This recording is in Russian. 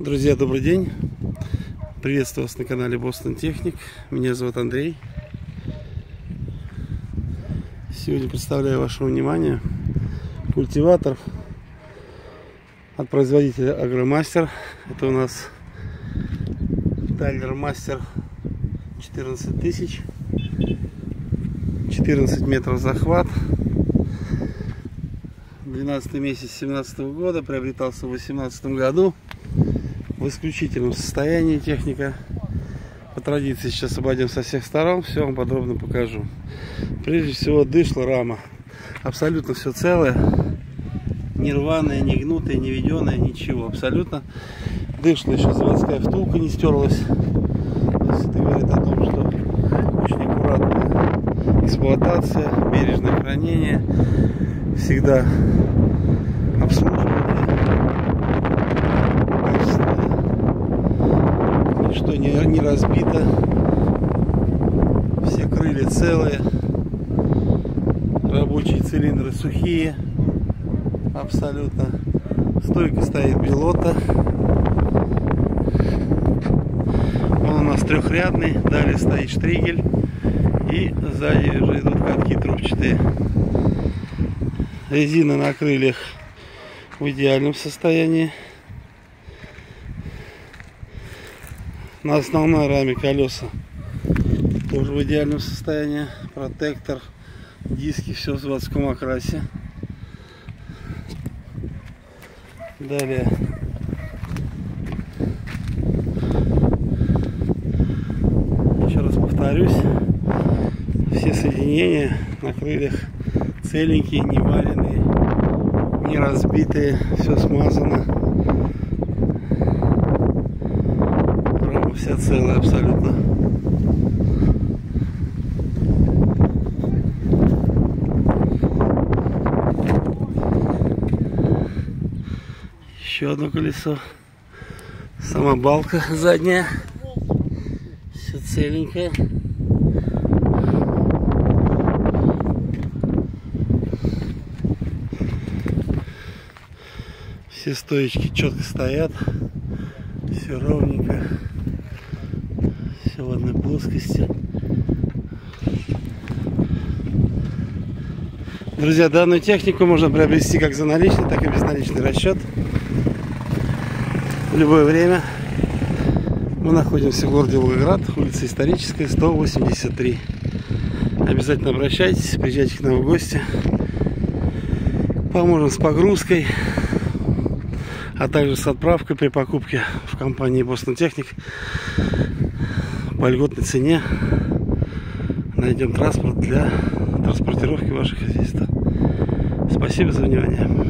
Друзья, добрый день! Приветствую вас на канале Boston Техник. Меня зовут Андрей. Сегодня представляю вашему вниманию культиватор от производителя Агромастер. Это у нас Тайлер Мастер 14 тысяч. 14 метров захват. 12 месяц 17 года. Приобретался в 18 году в исключительном состоянии техника. По традиции сейчас обойдем со всех сторон, все вам подробно покажу. Прежде всего дышла рама. Абсолютно все целое. Не рваное, не гнутое, не веденое, ничего. Абсолютно. Дышла еще заводская втулка не стерлась. Это говорит о том, что очень аккуратная эксплуатация, бережное хранение. Всегда обслуживание что не, не разбито. Все крылья целые. Рабочие цилиндры сухие. Абсолютно. Стойка стоит пилота. Он у нас трехрядный. Далее стоит штригель. И сзади уже идут катки трубчатые. Резина на крыльях в идеальном состоянии. На основной раме колеса. Тоже в идеальном состоянии. Протектор диски все в заводском окрасе. Далее. Еще раз повторюсь. Все соединения на крыльях целенькие не вареные не разбитые все смазано целая абсолютно. Еще одно колесо. Сама балка задняя. Все целенькое. Все стоечки четко стоят. Все ровненько все в одной плоскости. Друзья, данную технику можно приобрести как за наличный, так и безналичный расчет. В любое время. Мы находимся в городе Волгоград, улица Историческая, 183. Обязательно обращайтесь, приезжайте к нам в гости. Поможем с погрузкой, а также с отправкой при покупке в компании Boston Техник по льготной цене найдем транспорт для транспортировки ваших хозяйства. Спасибо за внимание.